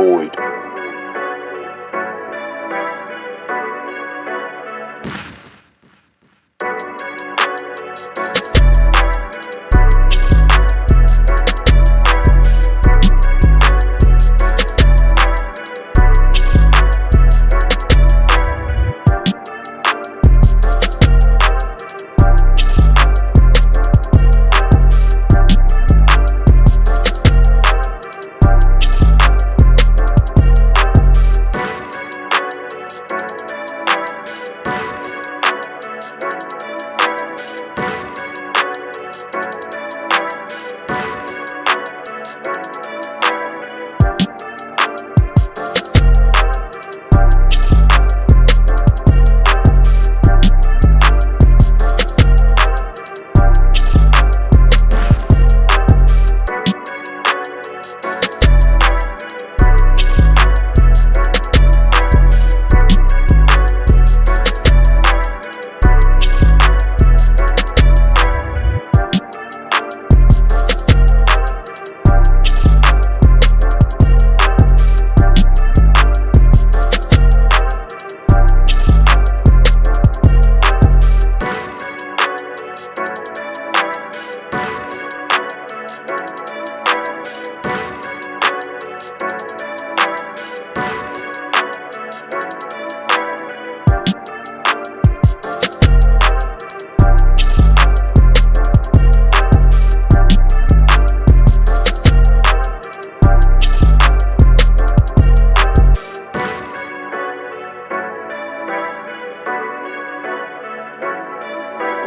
void.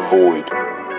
void.